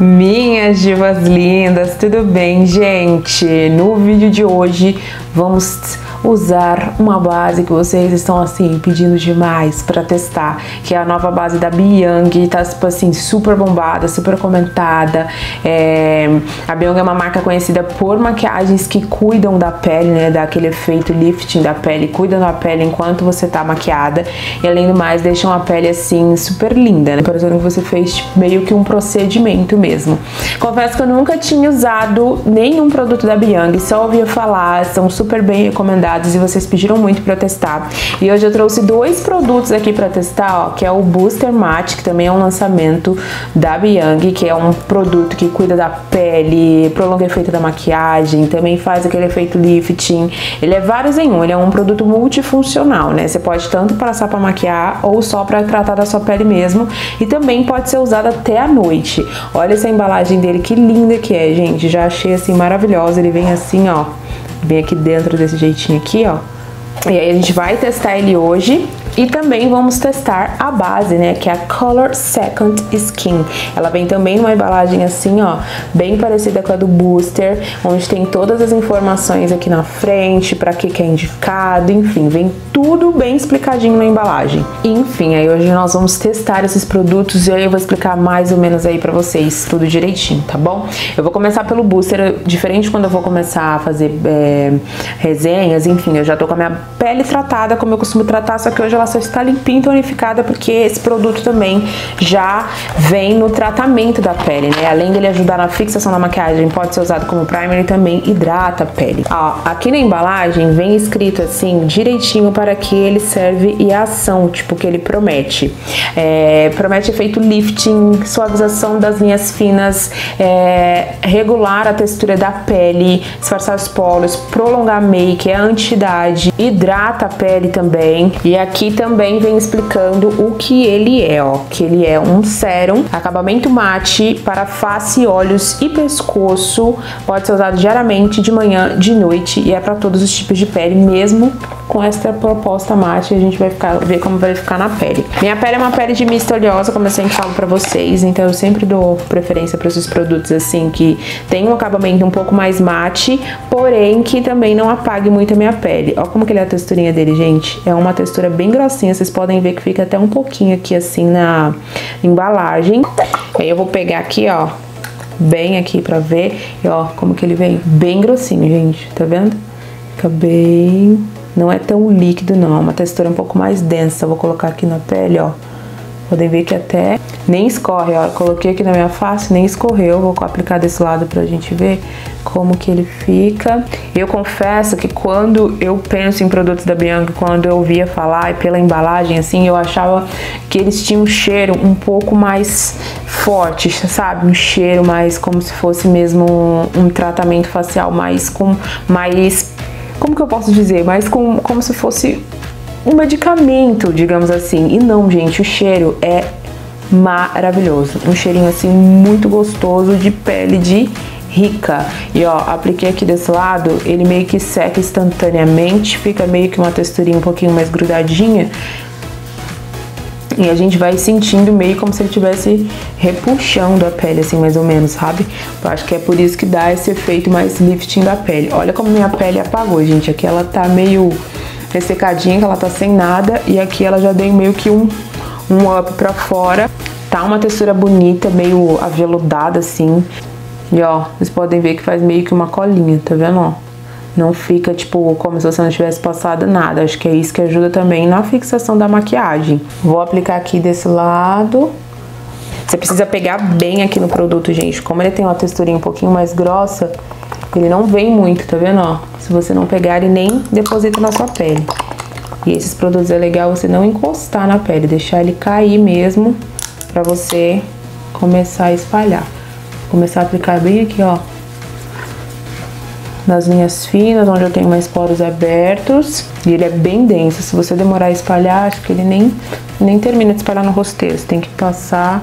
Minhas divas lindas, tudo bem, gente? No vídeo de hoje vamos usar uma base que vocês estão assim pedindo demais para testar, que é a nova base da Biang, tá tipo assim super bombada, super comentada. É... A Biang é uma marca conhecida por maquiagens que cuidam da pele, né, daquele efeito lifting da pele, cuidam da pele enquanto você tá maquiada e além do mais deixam a pele assim super linda, né? Parecendo que você fez tipo, meio que um procedimento mesmo. Confesso que eu nunca tinha usado nenhum produto da Biang, só ouvia falar, são super bem recomendados e vocês pediram muito para testar. E hoje eu trouxe dois produtos aqui para testar, ó, que é o Booster Matte, que também é um lançamento da Biang, que é um produto que cuida da pele, prolonga o efeito da maquiagem, também faz aquele efeito lifting. Ele é vários em um, ele é um produto multifuncional, né? Você pode tanto passar para maquiar ou só para tratar da sua pele mesmo, e também pode ser usado até à noite. Olha essa embalagem dele, que linda que é, gente. Já achei assim maravilhosa. Ele vem assim, ó. Vem aqui dentro desse jeitinho aqui, ó. E aí a gente vai testar ele hoje. E também vamos testar a base, né, que é a Color Second Skin. Ela vem também numa embalagem assim, ó, bem parecida com a do Booster, onde tem todas as informações aqui na frente, para que que é indicado, enfim, vem tudo bem explicadinho na embalagem. Enfim, aí hoje nós vamos testar esses produtos e aí eu vou explicar mais ou menos aí para vocês tudo direitinho, tá bom? Eu vou começar pelo Booster, diferente quando eu vou começar a fazer é, resenhas, enfim, eu já tô com a minha pele tratada como eu costumo tratar, só que hoje ela só está limpinha e tonificada porque esse produto também já vem no tratamento da pele, né? Além dele ajudar na fixação da maquiagem, pode ser usado como primer e também hidrata a pele. Ó, aqui na embalagem vem escrito assim, direitinho para que ele serve e a ação, tipo, que ele promete. É, promete efeito lifting, suavização das linhas finas, é, regular a textura da pele, disfarçar os polos, prolongar make, é anti-idade, hidrata a pele também. E aqui também vem explicando o que ele é, ó, que ele é um sérum, acabamento mate para face, olhos e pescoço, pode ser usado diariamente, de manhã, de noite e é para todos os tipos de pele, mesmo com essa proposta mate, a gente vai ficar, ver como vai ficar na pele. Minha pele é uma pele de mista oleosa, como eu sempre falo pra vocês, então eu sempre dou preferência para esses produtos assim, que tem um acabamento um pouco mais mate, porém que também não apague muito a minha pele. Ó como que ele é a texturinha dele, gente. É uma textura bem grossinha, vocês podem ver que fica até um pouquinho aqui assim na embalagem. Aí eu vou pegar aqui, ó, bem aqui pra ver, e ó, como que ele vem. Bem grossinho, gente, tá vendo? Fica bem não é tão líquido não, é uma textura um pouco mais densa. Vou colocar aqui na pele, ó. Podem ver que até nem escorre, ó. Coloquei aqui na minha face, nem escorreu. Vou aplicar desse lado pra gente ver como que ele fica. Eu confesso que quando eu penso em produtos da Bianca, quando eu ouvia falar e pela embalagem, assim, eu achava que eles tinham um cheiro um pouco mais forte, sabe? Um cheiro mais como se fosse mesmo um, um tratamento facial mais com mais como que eu posso dizer, mas com, como se fosse um medicamento, digamos assim. E não, gente, o cheiro é maravilhoso. Um cheirinho assim muito gostoso de pele de rica. E ó, apliquei aqui desse lado, ele meio que seca instantaneamente, fica meio que uma texturinha um pouquinho mais grudadinha. E a gente vai sentindo meio como se ele estivesse repuxando a pele, assim, mais ou menos, sabe? Eu acho que é por isso que dá esse efeito mais lifting da pele. Olha como minha pele apagou, gente. Aqui ela tá meio ressecadinha, que ela tá sem nada. E aqui ela já deu meio que um, um up pra fora. Tá uma textura bonita, meio aveludada, assim. E ó, vocês podem ver que faz meio que uma colinha, tá vendo, ó? Não fica, tipo, como se você não tivesse passado nada. Acho que é isso que ajuda também na fixação da maquiagem. Vou aplicar aqui desse lado. Você precisa pegar bem aqui no produto, gente. Como ele tem uma texturinha um pouquinho mais grossa, ele não vem muito, tá vendo, ó? Se você não pegar, ele nem deposita na sua pele. E esses produtos é legal você não encostar na pele, deixar ele cair mesmo pra você começar a espalhar. Começar a aplicar bem aqui, ó, nas linhas finas, onde eu tenho mais poros abertos. E ele é bem denso. Se você demorar a espalhar, acho que ele nem, nem termina de espalhar no rosteiro. Você tem que passar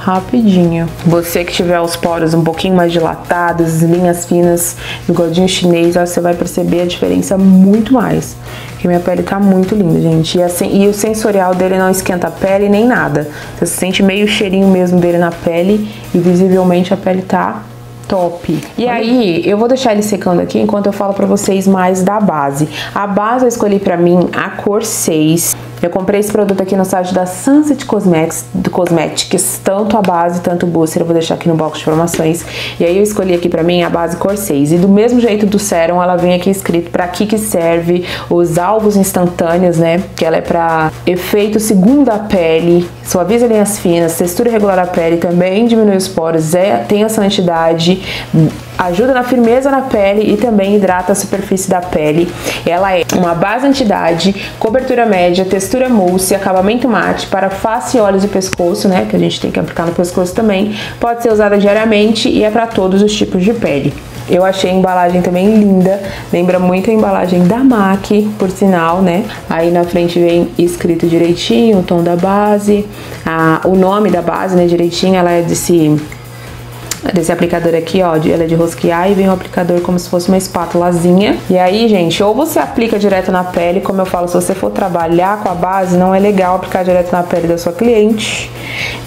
rapidinho. Você que tiver os poros um pouquinho mais dilatados, linhas finas, bigodinho chinês, você vai perceber a diferença muito mais. Porque minha pele tá muito linda, gente. E, assim, e o sensorial dele não esquenta a pele nem nada. Você sente meio cheirinho mesmo dele na pele e visivelmente a pele tá top. E aí, eu vou deixar ele secando aqui enquanto eu falo pra vocês mais da base. A base eu escolhi pra mim a cor 6. Eu comprei esse produto aqui no site da Sunset Cosmetics, do Cosmetics, tanto a base, tanto o booster, eu vou deixar aqui no box de informações. E aí eu escolhi aqui pra mim a base cor 6. E do mesmo jeito do sérum, ela vem aqui escrito pra que que serve os alvos instantâneos, né? Que ela é pra efeito segundo a pele, suaviza linhas finas, textura regular da pele, também diminui os poros, é, tem essa entidade ajuda na firmeza na pele e também hidrata a superfície da pele. Ela é uma base antidade, cobertura média, textura mousse, acabamento mate para face, olhos e pescoço, né, que a gente tem que aplicar no pescoço também. Pode ser usada diariamente e é para todos os tipos de pele. Eu achei a embalagem também linda, lembra muito a embalagem da MAC, por sinal, né? Aí na frente vem escrito direitinho o tom da base, a, o nome da base, né, direitinho, ela é desse desse aplicador aqui, ó, ela é de rosquear e vem um aplicador como se fosse uma espátulazinha. E aí, gente, ou você aplica direto na pele, como eu falo, se você for trabalhar com a base, não é legal aplicar direto na pele da sua cliente.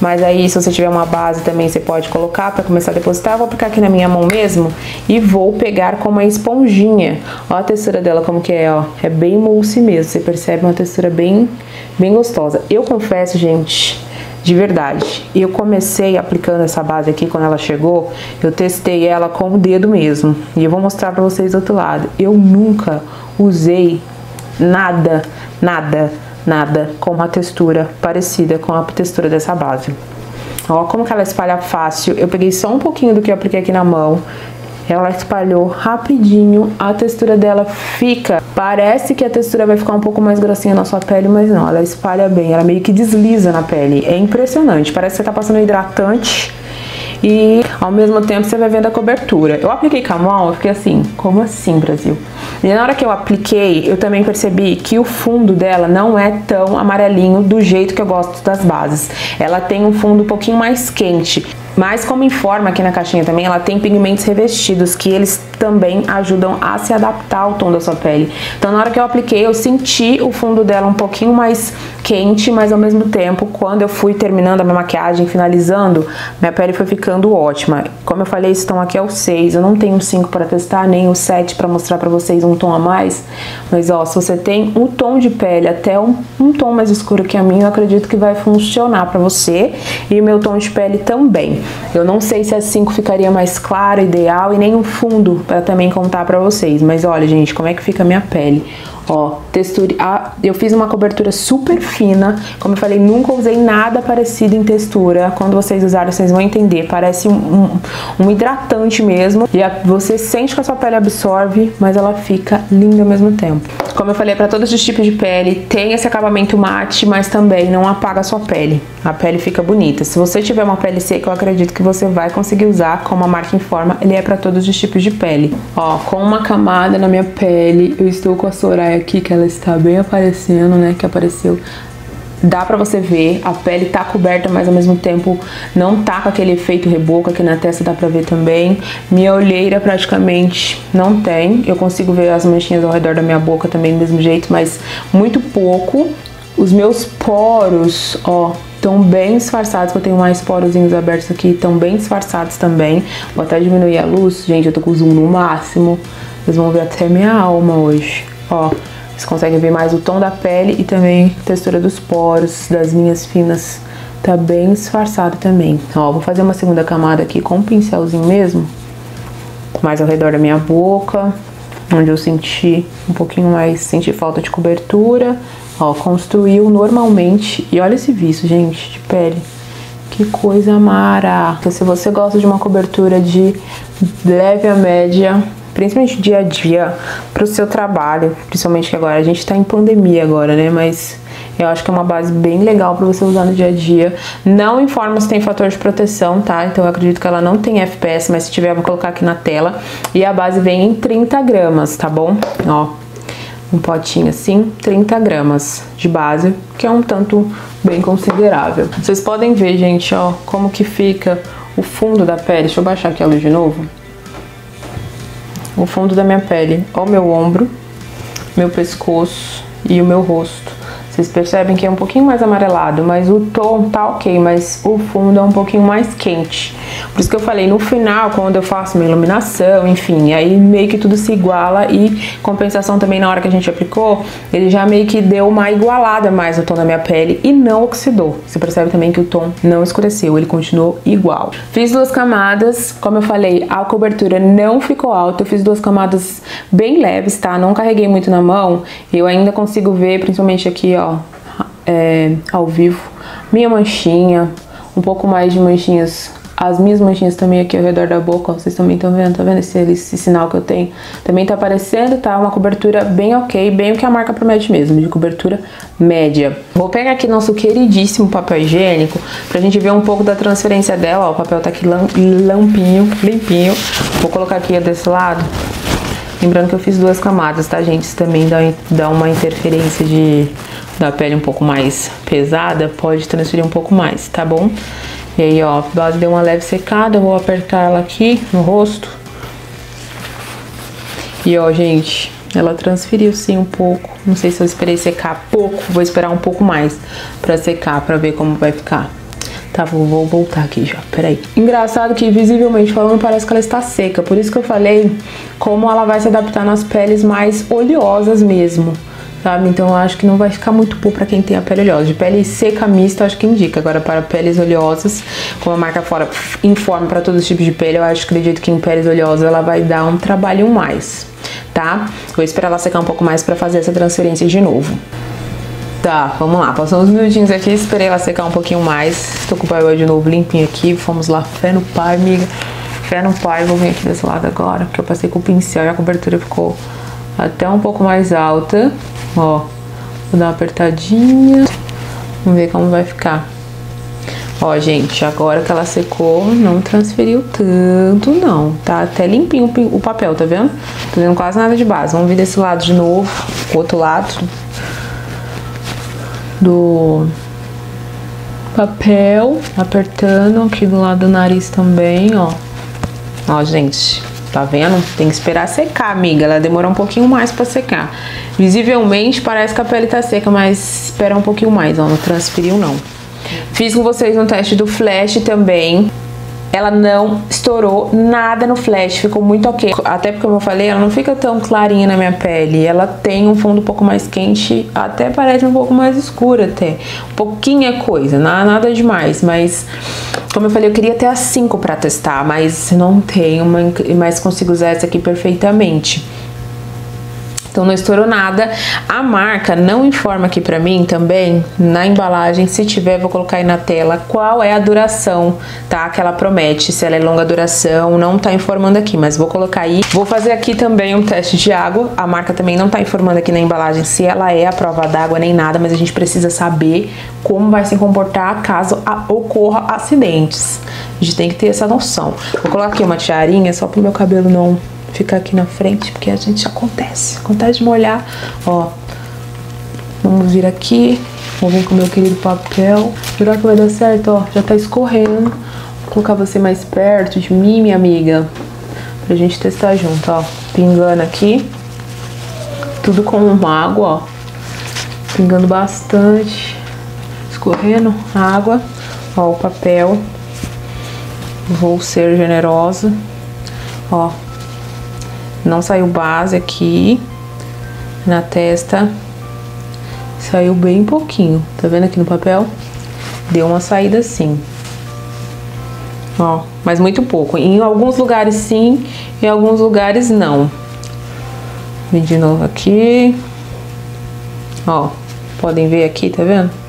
Mas aí, se você tiver uma base também, você pode colocar para começar a depositar. Eu vou aplicar aqui na minha mão mesmo e vou pegar com uma esponjinha. Ó a textura dela como que é, ó. É bem mousse mesmo, você percebe uma textura bem, bem gostosa. Eu confesso, gente de verdade. Eu comecei aplicando essa base aqui quando ela chegou, eu testei ela com o dedo mesmo. E eu vou mostrar pra vocês do outro lado. Eu nunca usei nada, nada, nada com uma textura parecida com a textura dessa base. Ó, como que ela espalha fácil. Eu peguei só um pouquinho do que eu apliquei aqui na mão ela espalhou rapidinho, a textura dela fica, parece que a textura vai ficar um pouco mais grossinha na sua pele, mas não, ela espalha bem, ela meio que desliza na pele, é impressionante, parece que você tá passando hidratante e ao mesmo tempo você vai vendo a cobertura. Eu apliquei mão, eu fiquei assim, como assim, Brasil? E na hora que eu apliquei, eu também percebi que o fundo dela não é tão amarelinho do jeito que eu gosto das bases. Ela tem um fundo um pouquinho mais quente. Mas como informa aqui na caixinha também, ela tem pigmentos revestidos que eles também ajudam a se adaptar ao tom da sua pele. Então na hora que eu apliquei, eu senti o fundo dela um pouquinho mais quente, mas ao mesmo tempo, quando eu fui terminando a minha maquiagem, finalizando, minha pele foi ficando ótima. Como eu falei, esse tom aqui é o 6, eu não tenho um 5 para testar, nem o 7 para mostrar para vocês um tom a mais, mas ó, se você tem um tom de pele até um, um tom mais escuro que a minha, eu acredito que vai funcionar para você e o meu tom de pele também. Eu não sei se a 5 ficaria mais claro, ideal, e nem um fundo para também contar para vocês, mas olha, gente, como é que fica a minha pele. Ó, textura, ah, eu fiz uma cobertura super fina, como eu falei, nunca usei nada parecido em textura. Quando vocês usarem, vocês vão entender, parece um, um, um hidratante mesmo. E a, você sente que a sua pele absorve, mas ela fica linda ao mesmo tempo. Como eu falei, para todos os tipos de pele, tem esse acabamento mate, mas também não apaga a sua pele. A pele fica bonita. Se você tiver uma pele seca, eu acredito que você vai conseguir usar, como a marca informa, ele é para todos os tipos de pele. Ó, com uma camada na minha pele, eu estou com a Soraya aqui que ela está bem aparecendo, né? Que apareceu dá pra você ver, a pele tá coberta, mas ao mesmo tempo não tá com aquele efeito reboco aqui na testa, dá pra ver também. Minha olheira praticamente não tem, eu consigo ver as manchinhas ao redor da minha boca também do mesmo jeito, mas muito pouco. Os meus poros, ó, estão bem disfarçados, eu tenho mais porozinhos abertos aqui, estão bem disfarçados também. Vou até diminuir a luz, gente, eu tô com o zoom no máximo. Vocês vão ver até minha alma hoje. Ó, vocês conseguem ver mais o tom da pele e também a textura dos poros, das linhas finas. Tá bem disfarçado também. Ó, vou fazer uma segunda camada aqui com um pincelzinho mesmo. Mais ao redor da minha boca, onde eu senti um pouquinho mais, senti falta de cobertura. Ó, construiu normalmente. E olha esse viço, gente, de pele. Que coisa mara! Se você gosta de uma cobertura de leve a média, principalmente dia a dia, para o seu trabalho, principalmente que agora a gente está em pandemia agora, né? Mas eu acho que é uma base bem legal para você usar no dia a dia. Não informa se tem fator de proteção, tá? Então eu acredito que ela não tem FPS, mas se tiver, eu vou colocar aqui na tela. E a base vem em 30 gramas, tá bom? Ó, um potinho assim, 30 gramas de base, que é um tanto bem considerável. Vocês podem ver, gente, ó, como que fica o fundo da pele. Deixa eu baixar aqui a luz de novo. O fundo da minha pele, ó o meu ombro, meu pescoço e o meu rosto. Vocês percebem que é um pouquinho mais amarelado, mas o tom tá ok, mas o fundo é um pouquinho mais quente. Por isso que eu falei, no final, quando eu faço minha iluminação, enfim, aí meio que tudo se iguala e compensação também na hora que a gente aplicou, ele já meio que deu uma igualada mais no tom da minha pele e não oxidou. Você percebe também que o tom não escureceu, ele continuou igual. Fiz duas camadas, como eu falei, a cobertura não ficou alta, eu fiz duas camadas bem leves, tá? Não carreguei muito na mão, eu ainda consigo ver, principalmente aqui, ó, é, ao vivo, minha manchinha, um pouco mais de manchinhas, as minhas manchinhas também aqui ao redor da boca, ó, vocês também estão vendo, tá vendo esse, esse, sinal que eu tenho? Também tá aparecendo, tá? Uma cobertura bem ok, bem o que a marca promete mesmo, de cobertura média. Vou pegar aqui nosso queridíssimo papel higiênico pra gente ver um pouco da transferência dela, ó, o papel tá aqui lampinho, limpinho. Vou colocar aqui desse lado. Lembrando que eu fiz duas camadas, tá, gente? Isso também dá, dá uma interferência de da pele um pouco mais pesada, pode transferir um pouco mais, tá bom? E aí, ó, a base deu uma leve secada, eu vou apertar ela aqui no rosto. E ó, gente, ela transferiu sim um pouco. Não sei se eu esperei secar pouco, vou esperar um pouco mais pra secar, pra ver como vai ficar. Tá, vou, vou voltar aqui já, peraí. Engraçado que visivelmente falando parece que ela está seca, por isso que eu falei como ela vai se adaptar nas peles mais oleosas mesmo sabe? Então eu acho que não vai ficar muito puro para quem tem a pele oleosa. De pele seca mista, eu acho que indica. Agora, para peles oleosas, como a marca fora informa para todos os tipos de pele, eu acho, acredito que em peles oleosas ela vai dar um trabalho mais, tá? Vou esperar ela secar um pouco mais para fazer essa transferência de novo. Tá, vamos lá. Passamos uns minutinhos aqui, esperei ela secar um pouquinho mais. Tô com o pai de novo limpinho aqui. Vamos lá, fé no pai, amiga. Fé no pai. Vou vir aqui desse lado agora, porque eu passei com o pincel e a cobertura ficou até um pouco mais alta. Ó, vou dar uma apertadinha. Vamos ver como vai ficar. Ó, gente, agora que ela secou, não transferiu tanto, não. Tá até limpinho o papel, tá vendo? Tô vendo quase nada de base. Vamos vir desse lado de novo, o outro lado do papel, apertando aqui do lado do nariz também, ó. Ó, gente, Tá vendo? Tem que esperar secar, amiga. Ela demora um pouquinho mais pra secar. Visivelmente parece que a pele tá seca, mas espera um pouquinho mais, ó. Não transferiu, não. Fiz com vocês um teste do flash também ela não estourou nada no flash, ficou muito ok. Até porque, como eu falei, ela não fica tão clarinha na minha pele. Ela tem um fundo um pouco mais quente, até parece um pouco mais escura até. Pouquinho é coisa, nada demais, mas... Como eu falei, eu queria ter a 5 para testar, mas não tenho, mas consigo usar essa aqui perfeitamente. Então não estourou nada. A marca não informa aqui pra mim também, na embalagem, se tiver vou colocar aí na tela, qual é a duração, tá? Que ela promete, se ela é longa duração, não tá informando aqui, mas vou colocar aí. Vou fazer aqui também um teste de água, a marca também não tá informando aqui na embalagem se ela é a prova d'água nem nada, mas a gente precisa saber como vai se comportar caso ocorra acidentes. A gente tem que ter essa noção. Vou colocar aqui uma tiarinha só pro meu cabelo não ficar aqui na frente, porque a gente acontece. Acontece de molhar, ó. Vamos vir aqui, vamos vir com o meu querido papel. Será que vai dar certo? Ó, já tá escorrendo. Vou colocar você mais perto de mim, minha amiga. Pra gente testar junto, ó. Pingando aqui. Tudo com água, ó. Pingando bastante. Escorrendo água. Ó, o papel. Vou ser generosa. Ó, não saiu base aqui na testa. Saiu bem pouquinho. Tá vendo aqui no papel? Deu uma saída assim. Ó, mas muito pouco. Em alguns lugares sim, em alguns lugares não. Vem de novo aqui. Ó, podem ver aqui, tá vendo?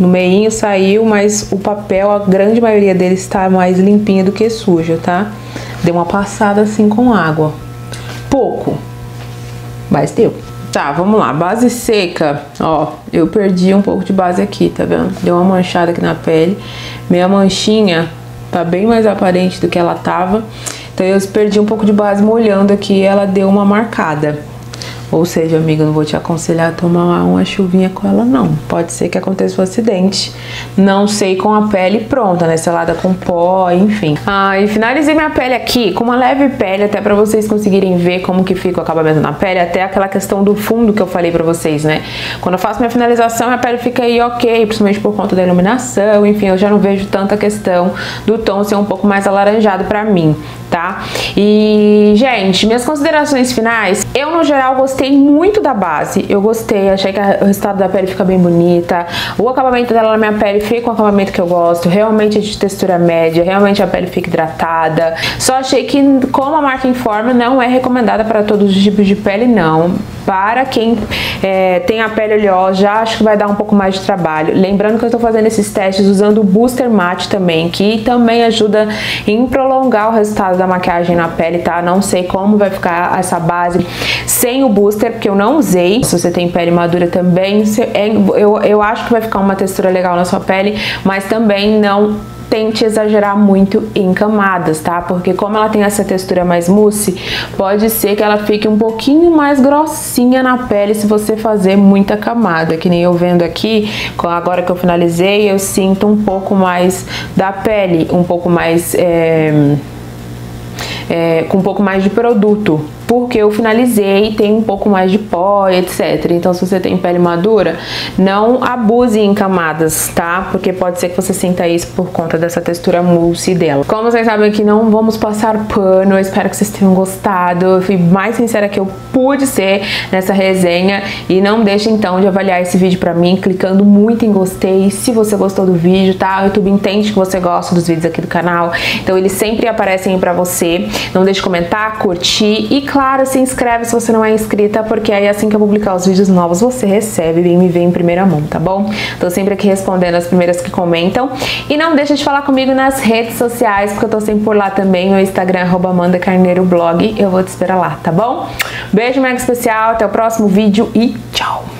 No meinho saiu, mas o papel, a grande maioria dele está mais limpinho do que sujo, tá? Deu uma passada assim com água. Pouco, mas deu. Tá, vamos lá. Base seca, ó, eu perdi um pouco de base aqui, tá vendo? Deu uma manchada aqui na pele. Minha manchinha tá bem mais aparente do que ela tava. Então eu perdi um pouco de base molhando aqui ela deu uma marcada. Ou seja, amiga, não vou te aconselhar a tomar uma chuvinha com ela, não. Pode ser que aconteça um acidente. Não sei com a pele pronta, né? Selada com pó, enfim. Ah, e finalizei minha pele aqui com uma leve pele, até para vocês conseguirem ver como que fica o acabamento na pele, até aquela questão do fundo que eu falei para vocês, né? Quando eu faço minha finalização, minha pele fica aí ok, principalmente por conta da iluminação, enfim, eu já não vejo tanta questão do tom ser um pouco mais alaranjado para mim, tá? E, gente, minhas considerações finais, eu no geral gostei muito da base, eu gostei, achei que o resultado da pele fica bem bonita, o acabamento dela na minha pele fica um acabamento que eu gosto, realmente é de textura média, realmente a pele fica hidratada, só achei que como a marca informa, não é recomendada para todos os tipos de pele, não. Para quem é, tem a pele oleosa, já acho que vai dar um pouco mais de trabalho. Lembrando que eu estou fazendo esses testes usando o Booster Matte também, que também ajuda em prolongar o resultado da maquiagem na pele, tá? Não sei como vai ficar essa base sem o booster, porque eu não usei. Se você tem pele madura também, é, eu, eu acho que vai ficar uma textura legal na sua pele, mas também não tente exagerar muito em camadas, tá? Porque como ela tem essa textura mais mousse, pode ser que ela fique um pouquinho mais grossinha na pele se você fazer muita camada, que nem eu vendo aqui, agora que eu finalizei, eu sinto um pouco mais da pele, um pouco mais... É, é, com um pouco mais de produto, porque eu finalizei tem um pouco mais de pó, etc. Então, se você tem pele madura, não abuse em camadas, tá? Porque pode ser que você sinta isso por conta dessa textura mousse dela. Como vocês sabem aqui, não vamos passar pano, eu espero que vocês tenham gostado. Eu fui mais sincera que eu pude ser nessa resenha e não deixe então de avaliar esse vídeo pra mim, clicando muito em gostei, se você gostou do vídeo, tá? O YouTube entende que você gosta dos vídeos aqui do canal, então eles sempre aparecem pra você. Não deixe de comentar, curtir e, claro, se inscreve se você não é inscrita, porque aí assim que eu publicar os vídeos novos, você recebe e me vê em primeira mão, tá bom? Tô sempre aqui respondendo as primeiras que comentam. E não deixa de falar comigo nas redes sociais, porque eu tô sempre por lá também, meu Instagram, arroba Amanda Carneiro Blog. Eu vou te esperar lá, tá bom? Beijo mega especial, até o próximo vídeo e tchau!